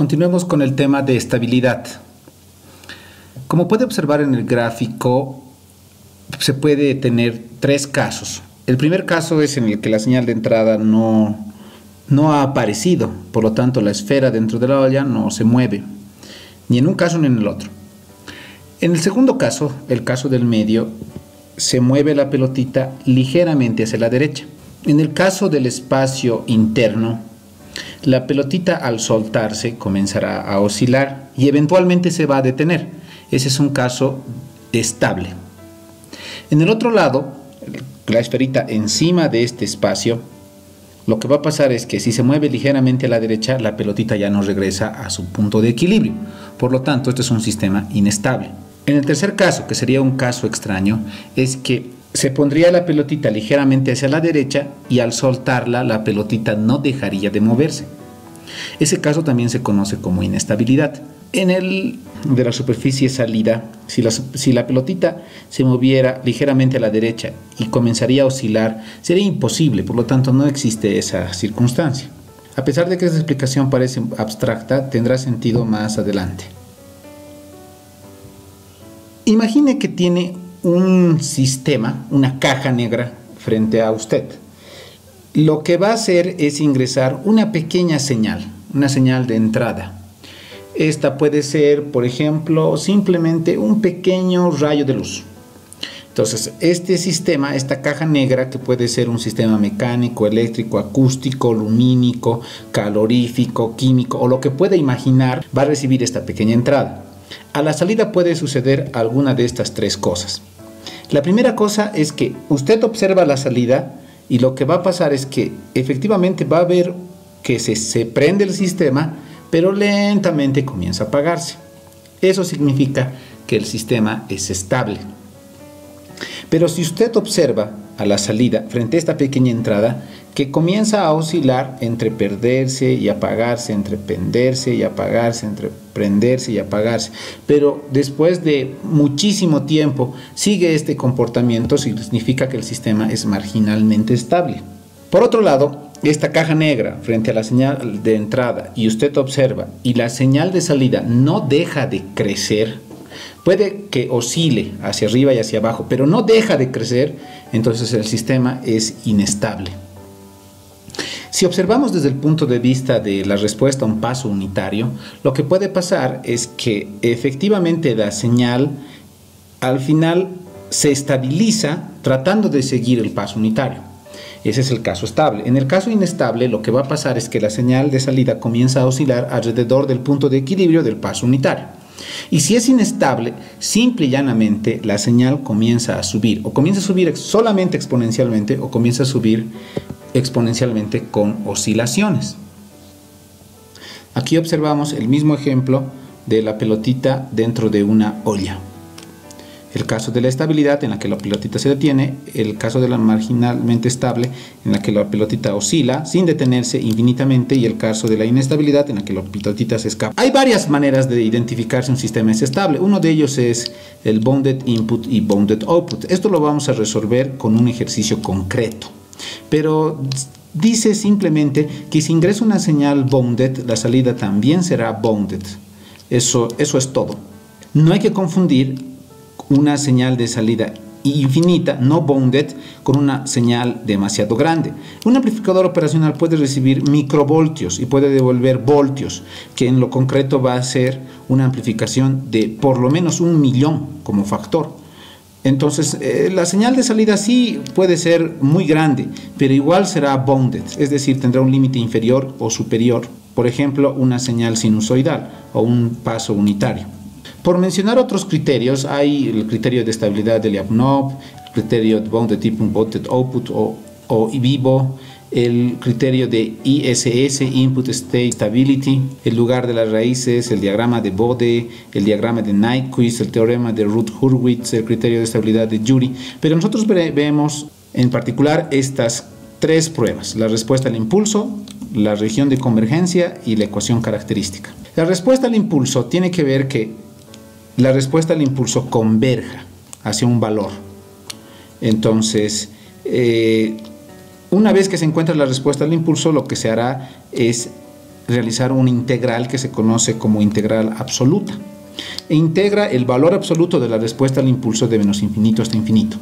Continuemos con el tema de estabilidad. Como puede observar en el gráfico, se puede tener tres casos. El primer caso es en el que la señal de entrada no, no ha aparecido, por lo tanto la esfera dentro de la olla no se mueve, ni en un caso ni en el otro. En el segundo caso, el caso del medio, se mueve la pelotita ligeramente hacia la derecha. En el caso del espacio interno, la pelotita al soltarse comenzará a oscilar y eventualmente se va a detener. Ese es un caso estable. En el otro lado, la esferita encima de este espacio, lo que va a pasar es que si se mueve ligeramente a la derecha, la pelotita ya no regresa a su punto de equilibrio. Por lo tanto, este es un sistema inestable. En el tercer caso, que sería un caso extraño, es que se pondría la pelotita ligeramente hacia la derecha y al soltarla la pelotita no dejaría de moverse. Ese caso también se conoce como inestabilidad. En el de la superficie salida, si la, pelotita se moviera ligeramente a la derecha y comenzaría a oscilar, sería imposible, por lo tanto no existe esa circunstancia. A pesar de que esta explicación parece abstracta, tendrá sentido más adelante. Imagine que tiene un sistema, una caja negra frente a usted. Lo que va a hacer es ingresar una pequeña señal, una señal de entrada. Esta puede ser, por ejemplo, simplemente un pequeño rayo de luz. Entonces, este sistema, esta caja negra, que puede ser un sistema mecánico, eléctrico, acústico, lumínico, calorífico, químico o lo que pueda imaginar, va a recibir esta pequeña entrada. A la salida puede suceder alguna de estas tres cosas. La primera cosa es que usted observa la salida y lo que va a pasar es que efectivamente va a ver que se, se prende el sistema, pero lentamente comienza a apagarse. Eso significa que el sistema es estable. Pero si usted observa a la salida, frente a esta pequeña entrada, que comienza a oscilar entre perderse y apagarse, entre prenderse y apagarse, entre prenderse y apagarse. Pero después de muchísimo tiempo sigue este comportamiento, significa que el sistema es marginalmente estable. Por otro lado, esta caja negra frente a la señal de entrada y usted observa y la señal de salida no deja de crecer, puede que oscile hacia arriba y hacia abajo, pero no deja de crecer, entonces el sistema es inestable. Si observamos desde el punto de vista de la respuesta a un paso unitario, lo que puede pasar es que efectivamente la señal al final se estabiliza tratando de seguir el paso unitario. Ese es el caso estable. En el caso inestable, lo que va a pasar es que la señal de salida comienza a oscilar alrededor del punto de equilibrio del paso unitario. Y si es inestable, simple y llanamente la señal comienza a subir, o comienza a subir solamente exponencialmente, o comienza a subir exponencialmente con oscilaciones. Aquí observamos el mismo ejemplo de la pelotita dentro de una olla. El caso de la estabilidad en la que la pelotita se detiene, el caso de la marginalmente estable en la que la pelotita oscila sin detenerse infinitamente y el caso de la inestabilidad en la que la pelotita se escapa. Hay varias maneras de identificar si un sistema es estable. Uno de ellos es el bounded input y bounded output. Esto lo vamos a resolver con un ejercicio concreto pero dice simplemente que si ingresa una señal bounded, la salida también será bounded. Eso, eso es todo. No hay que confundir una señal de salida infinita, no bounded, con una señal demasiado grande. Un amplificador operacional puede recibir microvoltios y puede devolver voltios, que en lo concreto va a ser una amplificación de por lo menos un millón como factor. Entonces, eh, la señal de salida sí puede ser muy grande, pero igual será bounded, es decir, tendrá un límite inferior o superior, por ejemplo, una señal sinusoidal o un paso unitario. Por mencionar otros criterios, hay el criterio de estabilidad de Lyapunov, el criterio de bounded input, bounded output o, o vivo, el criterio de ISS, Input State Stability, el lugar de las raíces, el diagrama de Bode, el diagrama de Nyquist, el teorema de Ruth-Hurwitz, el criterio de estabilidad de Jury. Pero nosotros vemos en particular estas tres pruebas, la respuesta al impulso, la región de convergencia y la ecuación característica. La respuesta al impulso tiene que ver que la respuesta al impulso converja hacia un valor. Entonces, eh, una vez que se encuentra la respuesta al impulso, lo que se hará es realizar una integral que se conoce como integral absoluta e integra el valor absoluto de la respuesta al impulso de menos infinito hasta infinito.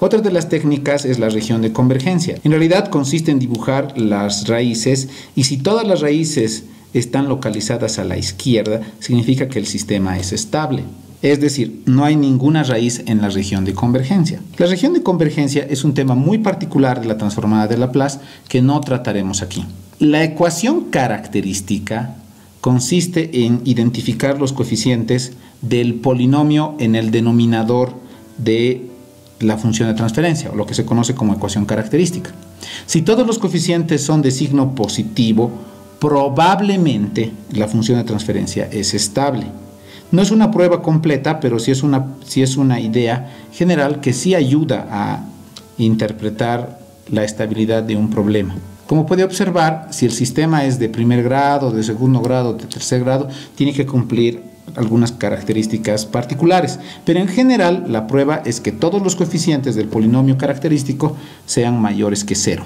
Otra de las técnicas es la región de convergencia. En realidad consiste en dibujar las raíces y si todas las raíces están localizadas a la izquierda, significa que el sistema es estable. Es decir, no hay ninguna raíz en la región de convergencia. La región de convergencia es un tema muy particular de la transformada de Laplace que no trataremos aquí. La ecuación característica consiste en identificar los coeficientes del polinomio en el denominador de la función de transferencia, o lo que se conoce como ecuación característica. Si todos los coeficientes son de signo positivo, probablemente la función de transferencia es estable. No es una prueba completa, pero sí es una, sí es una idea general que sí ayuda a interpretar la estabilidad de un problema. Como puede observar, si el sistema es de primer grado, de segundo grado, de tercer grado, tiene que cumplir algunas características particulares, pero en general la prueba es que todos los coeficientes del polinomio característico sean mayores que cero.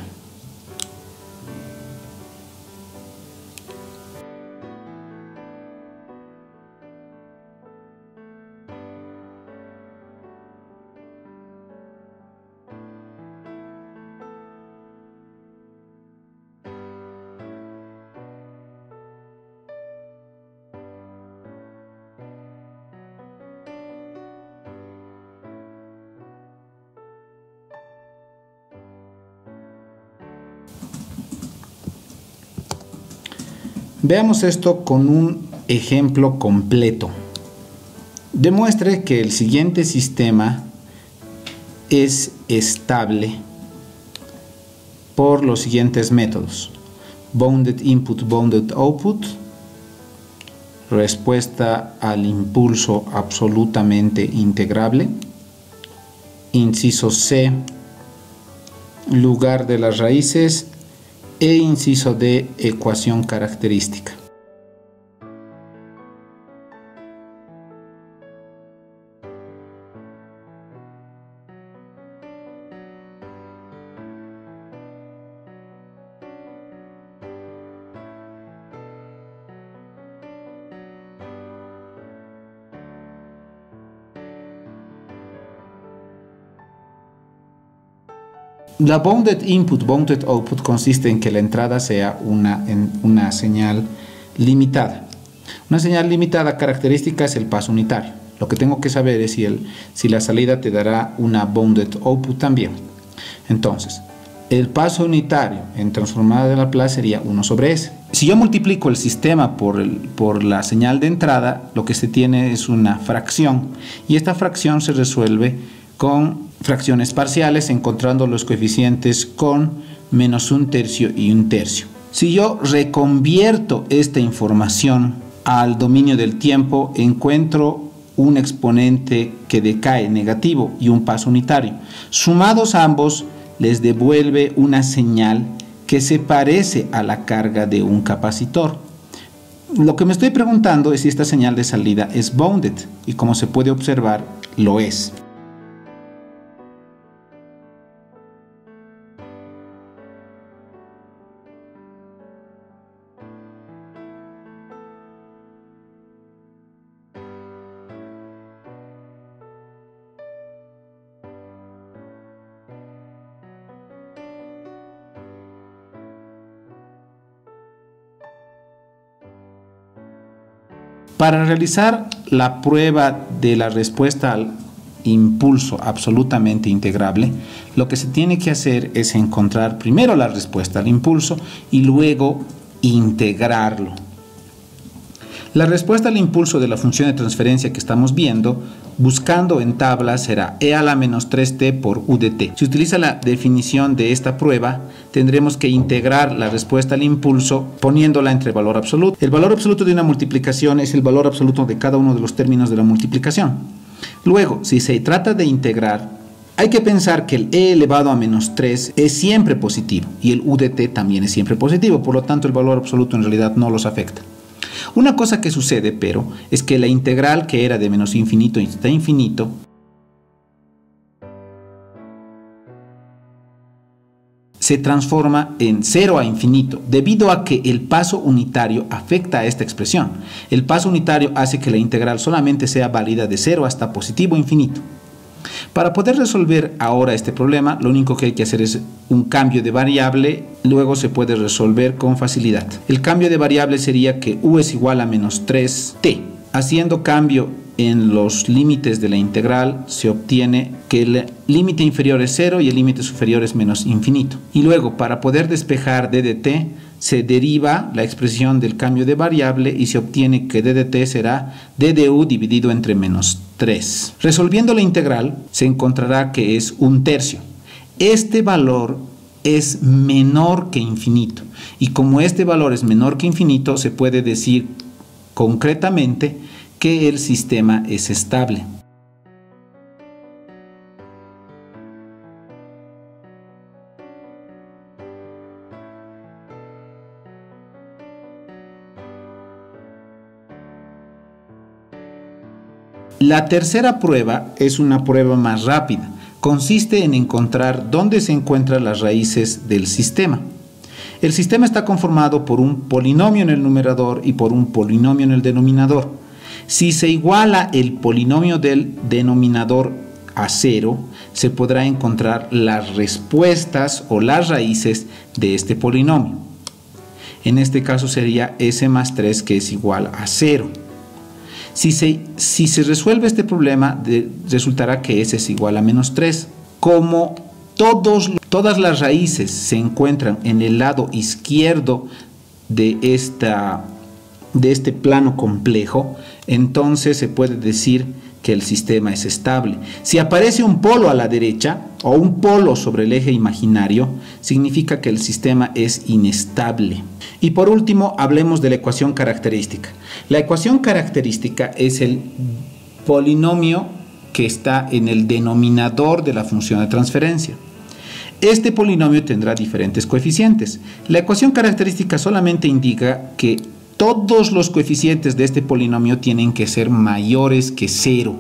Veamos esto con un ejemplo completo. Demuestre que el siguiente sistema es estable por los siguientes métodos. Bounded input, bounded output, respuesta al impulso absolutamente integrable, inciso C, lugar de las raíces e inciso de ecuación característica. La bounded input, bounded output consiste en que la entrada sea una, una señal limitada. Una señal limitada característica es el paso unitario. Lo que tengo que saber es si, el, si la salida te dará una bounded output también. Entonces, el paso unitario en transformada de Laplace sería 1 sobre s. Si yo multiplico el sistema por, el, por la señal de entrada, lo que se tiene es una fracción. Y esta fracción se resuelve con fracciones parciales encontrando los coeficientes con menos un tercio y un tercio. Si yo reconvierto esta información al dominio del tiempo, encuentro un exponente que decae negativo y un paso unitario. Sumados ambos, les devuelve una señal que se parece a la carga de un capacitor. Lo que me estoy preguntando es si esta señal de salida es bounded y como se puede observar, lo es. Para realizar la prueba de la respuesta al impulso absolutamente integrable, lo que se tiene que hacer es encontrar primero la respuesta al impulso y luego integrarlo. La respuesta al impulso de la función de transferencia que estamos viendo, buscando en tabla, será e a la menos 3t por udt. Si utiliza la definición de esta prueba, tendremos que integrar la respuesta al impulso poniéndola entre valor absoluto. El valor absoluto de una multiplicación es el valor absoluto de cada uno de los términos de la multiplicación. Luego, si se trata de integrar, hay que pensar que el e elevado a menos 3 es siempre positivo y el udt también es siempre positivo, por lo tanto el valor absoluto en realidad no los afecta. Una cosa que sucede, pero, es que la integral que era de menos infinito hasta infinito se transforma en 0 a infinito, debido a que el paso unitario afecta a esta expresión. El paso unitario hace que la integral solamente sea válida de 0 hasta positivo infinito. Para poder resolver ahora este problema, lo único que hay que hacer es un cambio de variable, luego se puede resolver con facilidad. El cambio de variable sería que u es igual a menos 3t. Haciendo cambio en los límites de la integral se obtiene que el límite inferior es 0 y el límite superior es menos infinito. Y luego, para poder despejar d de t, se deriva la expresión del cambio de variable y se obtiene que d de t será d de u dividido entre menos 3. Resolviendo la integral, se encontrará que es un tercio. Este valor es menor que infinito. Y como este valor es menor que infinito, se puede decir concretamente que el sistema es estable. La tercera prueba es una prueba más rápida. Consiste en encontrar dónde se encuentran las raíces del sistema. El sistema está conformado por un polinomio en el numerador y por un polinomio en el denominador. Si se iguala el polinomio del denominador a cero, se podrá encontrar las respuestas o las raíces de este polinomio. En este caso sería s más 3 que es igual a 0. Si se, si se resuelve este problema, resultará que s es igual a menos 3. Como todos, todas las raíces se encuentran en el lado izquierdo de, esta, de este plano complejo, entonces se puede decir que el sistema es estable. Si aparece un polo a la derecha o un polo sobre el eje imaginario, significa que el sistema es inestable. Y por último, hablemos de la ecuación característica. La ecuación característica es el polinomio que está en el denominador de la función de transferencia. Este polinomio tendrá diferentes coeficientes. La ecuación característica solamente indica que todos los coeficientes de este polinomio tienen que ser mayores que cero.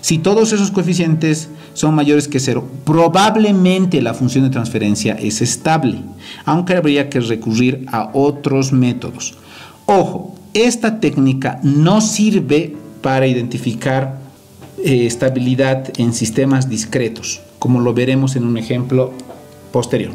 Si todos esos coeficientes son mayores que cero, probablemente la función de transferencia es estable, aunque habría que recurrir a otros métodos. Ojo, esta técnica no sirve para identificar eh, estabilidad en sistemas discretos, como lo veremos en un ejemplo posterior.